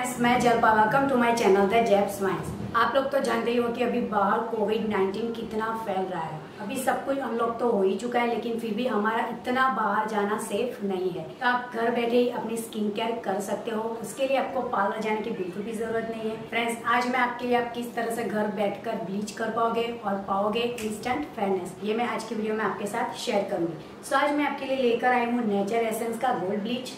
Friends मैं Jalpa welcome to my channel the JAP science आप लोग तो जानते ही हो कि अभी बाहर कोविड 19 कितना फैल रहा है। अभी सब कुछ लोग तो हो ही चुका है, लेकिन फिर भी हमारा इतना बाहर जाना सेफ़ नहीं है। तो आप घर बैठे ही अपनी स्किन केयर कर सकते हो। उसके लिए आपको पार्लर जाने की बिल्कुल भी ज़रूरत नहीं है। फ्रेंड्स आज मैं आपके लिए आप किस तरह से घर बैठकर ब्लीच कर पाओगे और पाओगे इंस्टेंट फेयरनेस ये मैं आज की वीडियो में आपके साथ शेयर करूँगी। सो आज मैं आपके लिए लेकर आई हूँ नेचर एसेंस का गोल्ड ब्लीच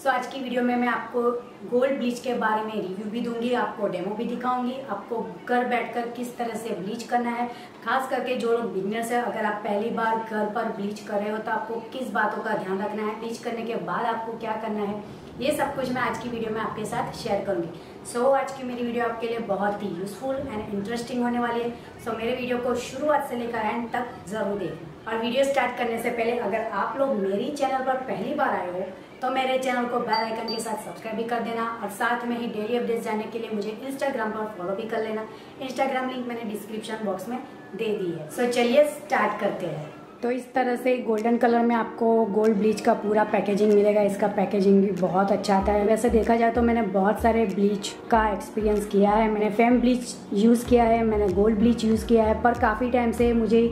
सो so, आज की वीडियो में मैं आपको गोल्ड ब्लीच के बारे में रिव्यू भी दूँगी आपको डेमो भी दिखाऊँगी आपको घर बैठकर किस तरह से ब्लीच करना है। खास करके जो लोग बिगनर्स है अगर आप पहली बार घर पर ब्लीच कर रहे हो तो आपको किस बातों का ध्यान रखना है ब्लीच करने के बाद आपको क्या करना है ये सब कुछ मैं आज की वीडियो में आपके साथ शेयर करूँगी। सो so, आज की मेरी वीडियो आपके लिए बहुत ही यूजफुल एंड इंटरेस्टिंग होने वाली है। सो so, मेरे वीडियो को शुरुआत से लेकर एंड तक ज़रूर देखें। और वीडियो स्टार्ट करने से पहले अगर आप लोग मेरी चैनल पर पहली बार आए हो तो मेरे चैनल को बेल आइकन के साथ सब्सक्राइब भी कर देना और साथ में ही डेली अपडेट्स जानने के लिए मुझे इंस्टाग्राम पर फॉलो भी कर लेना। इंस्टाग्राम लिंक मैंने डिस्क्रिप्शन बॉक्स में दे दी है। सो चलिए स्टार्ट करते हैं। तो इस तरह से गोल्डन कलर में आपको गोल्ड ब्लीच का पूरा पैकेजिंग मिलेगा। इसका पैकेजिंग भी बहुत अच्छा आता है। वैसे देखा जाए तो मैंने बहुत सारे ब्लीच का एक्सपीरियंस किया है। मैंने फेम ब्लीच यूज़ किया है, मैंने गोल्ड ब्लीच यूज़ किया है। पर काफ़ी टाइम से मुझे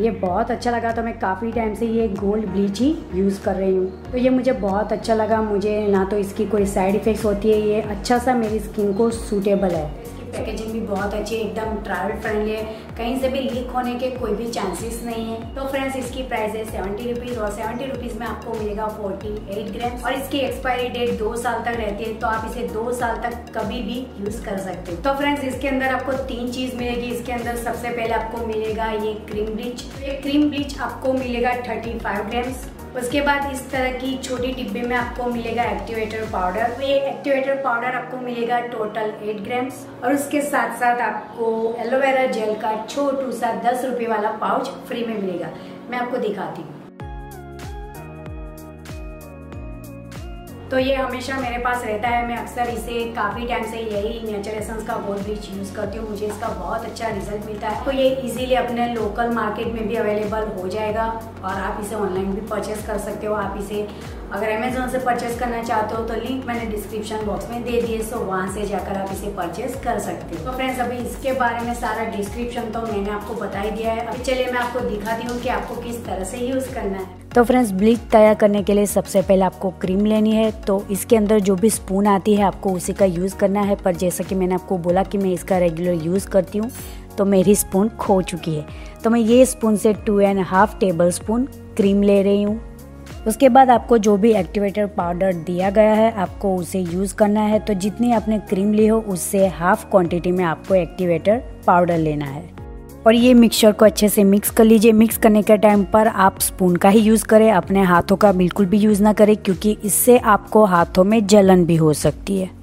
ये बहुत अच्छा लगा तो मैं काफ़ी टाइम से ये गोल्ड ब्लीच ही यूज़ कर रही हूँ। तो ये मुझे बहुत अच्छा लगा, मुझे ना तो इसकी कोई साइड इफ़ेक्ट्स होती है, ये अच्छा सा मेरी स्किन को सूटेबल है। पैकेजिंग भी बहुत अच्छी है, एकदम ट्रैवल फ्रेंडली है। कहीं से भी लीक होने के कोई भी चांसेस नहीं है। तो फ्रेंड्स इसकी प्राइस है सेवेंटी रुपीज़ और सेवेंटी रुपीज़ में आपको मिलेगा फोर्टी एट ग्राम और इसकी एक्सपायरी डेट दो साल तक रहती है तो आप इसे दो साल तक कभी भी यूज़ कर सकते हो। तो फ्रेंड्स इसके अंदर आपको तीन चीज़ मिलेगी। इसके अंदर सबसे पहले आपको मिलेगा ये क्रीम ब्लीच ये क्रीम ब्लीच आपको मिलेगा थर्टी फाइव ग्राम्स उसके बाद इस तरह की छोटी डिब्बे में आपको मिलेगा एक्टिवेटर पाउडर। तो ये एक्टिवेटर पाउडर आपको मिलेगा टोटल 8 ग्राम्स और उसके साथ साथ आपको एलोवेरा जेल का छोटू सा दस रुपये वाला पाउच फ्री में मिलेगा। मैं आपको दिखाती हूँ। तो ये हमेशा मेरे पास रहता है। मैं अक्सर इसे काफ़ी टाइम से यही नेचर एसेंस का ब्रिच यूज़ करती हूँ। मुझे इसका बहुत अच्छा रिज़ल्ट मिलता है। तो ये इजीली अपने लोकल मार्केट में भी अवेलेबल हो जाएगा और आप इसे ऑनलाइन भी परचेस कर सकते हो। आप इसे अगर अमेजोन से परचेस करना चाहते हो तो लिंक मैंने डिस्क्रिप्शन बॉक्स में दे दिए सो वहाँ से जाकर आप इसे परचेस कर सकते हो। तो फ्रेंड्स अभी इसके बारे में सारा डिस्क्रिप्शन तो मैंने आपको बता ही दिया है। अभी चलिए मैं आपको दिखाती हूँ कि आपको किस तरह से यूज़ करना है। तो फ्रेंड्स ब्लीच तैयार करने के लिए सबसे पहले आपको क्रीम लेनी है तो इसके अंदर जो भी स्पून आती है, आपको उसी का यूज़ करना है। पर जैसा कि मैंने आपको बोला कि मैं इसका रेगुलर यूज़ करती हूँ तो मेरी स्पून खो चुकी है। तो मैं ये स्पून से two and half tablespoon cream ले रही हूँ। उसके बाद आपको जो भी एक्टिवेटर पाउडर दिया गया है, आपको उसे यूज़ करना है। तो जितनी आपने क्रीम ली हो, उससे हाफ़ क्वांटिटी में आपको एक्टिवेटर पाउडर लेना है। और ये मिक्सचर को अच्छे से मिक्स कर लीजिए। मिक्स करने के टाइम पर आप स्पून का ही यूज़ करें, अपने हाथों का बिल्कुल भी यूज़ ना करें, क्योंकि इससे आपको हाथों में जलन भी हो सकती है।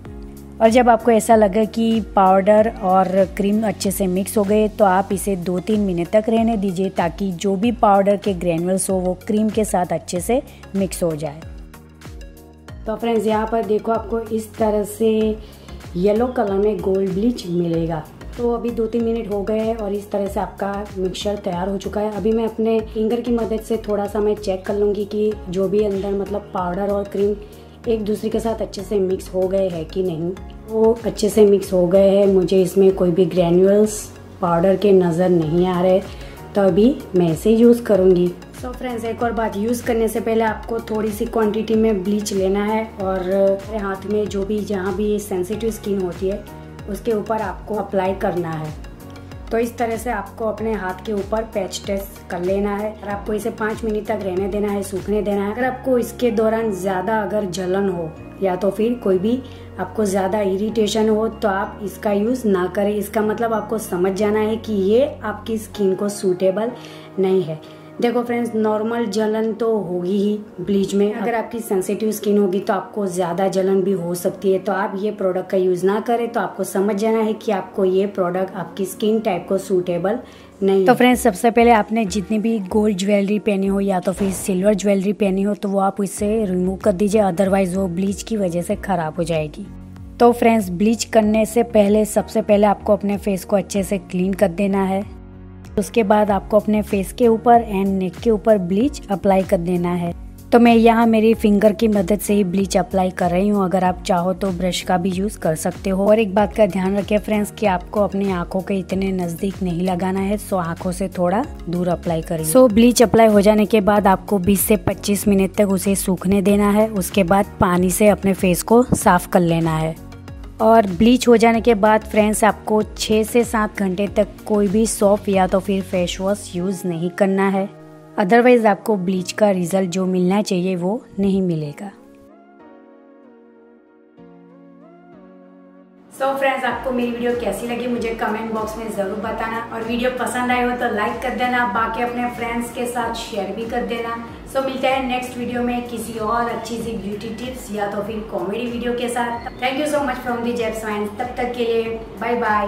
और जब आपको ऐसा लगे कि पाउडर और क्रीम अच्छे से मिक्स हो गए तो आप इसे दो तीन मिनट तक रहने दीजिए ताकि जो भी पाउडर के ग्रैनुअल्स हो, वो क्रीम के साथ अच्छे से मिक्स हो जाए। तो फ्रेंड्स, यहाँ पर देखो आपको इस तरह से येलो कलर में गोल्ड ब्लीच मिलेगा। तो अभी दो तीन मिनट हो गए और इस तरह से आपका मिक्सचर तैयार हो चुका है। अभी मैं अपने फिंगर की मदद से थोड़ा सा मैं चेक कर लूँगी कि जो भी अंदर मतलब पाउडर और क्रीम एक दूसरे के साथ अच्छे से मिक्स हो गए हैं कि नहीं? वो अच्छे से मिक्स हो गए हैं। मुझे इसमें कोई भी ग्रैनुअल्स पाउडर के नज़र नहीं आ रहे। तो अभी मैं इसे यूज़ करूँगी। सो so फ्रेंड्स एक और बात यूज़ करने से पहले आपको थोड़ी सी क्वांटिटी में ब्लीच लेना है और हाथ में जो भी जहाँ भी सेंसिटिव स्किन होती है, उसके ऊपर आपको अप्लाई करना है। तो इस तरह से आपको अपने हाथ के ऊपर पैच टेस्ट कर लेना है। और आपको इसे पाँच मिनट तक रहने देना है, सूखने देना है, अगर आपको इसके दौरान ज़्यादा अगर जलन हो, या तो फिर कोई भी आपको ज़्यादा इरिटेशन हो तो आप इसका यूज़ ना करें। इसका मतलब आपको समझ जाना है कि ये आपकी स्किन को सूटेबल नहीं है। देखो फ्रेंड्स नॉर्मल जलन तो होगी ही ब्लीच में। अगर आपकी सेंसिटिव स्किन होगी तो आपको ज़्यादा जलन भी हो सकती है। तो आप ये प्रोडक्ट का यूज़ ना करें तो आपको समझ जाना है कि आपको ये प्रोडक्ट आपकी स्किन टाइप को सूटेबल नहीं तो फ्रेंड्स सबसे पहले आपने जितनी भी गोल्ड ज्वेलरी पहनी हो या तो फिर सिल्वर ज्वेलरी पहनी हो तो वो आप इससे रिमूव कर दीजिए अदरवाइज़ वो ब्लीच की वजह से खराब हो जाएगी। तो फ्रेंड्स ब्लीच करने से पहले सबसे पहले आपको अपने फेस को अच्छे से क्लीन कर देना है। उसके बाद आपको अपने फेस के ऊपर एंड नेक के ऊपर ब्लीच अप्लाई कर देना है। तो मैं यहाँ मेरी फिंगर की मदद से ही ब्लीच अप्लाई कर रही हूँ। अगर आप चाहो तो ब्रश का भी यूज़ कर सकते हो। और एक बात का ध्यान रखिए फ्रेंड्स कि आपको अपनी आँखों के इतने नज़दीक नहीं लगाना है सो आँखों से थोड़ा दूर अप्लाई करिए। सो ब्लीच अप्लाई हो जाने के बाद आपको 20 से 25 मिनट तक उसे सूखने देना है। उसके बाद पानी से अपने फेस को साफ़ कर लेना है। और ब्लीच हो जाने के बाद फ्रेंड्स, आपको छः से सात घंटे तक कोई भी सॉप या तो फिर फेस वॉश यूज़ नहीं करना है। अदरवाइज़ आपको ब्लीच का रिज़ल्ट जो मिलना चाहिए वो नहीं मिलेगा। सो so फ्रेंड्स आपको मेरी वीडियो कैसी लगी? मुझे कमेंट बॉक्स में ज़रूर बताना। और वीडियो पसंद आई हो तो लाइक कर देना। बाकी अपने फ्रेंड्स के साथ शेयर भी कर देना। सो so मिलते हैं नेक्स्ट वीडियो में किसी और अच्छी सी ब्यूटी टिप्स या तो फिर कॉमेडी वीडियो के साथ। Thank you so much from the जेब साइंस तब तक के लिए बाय बाय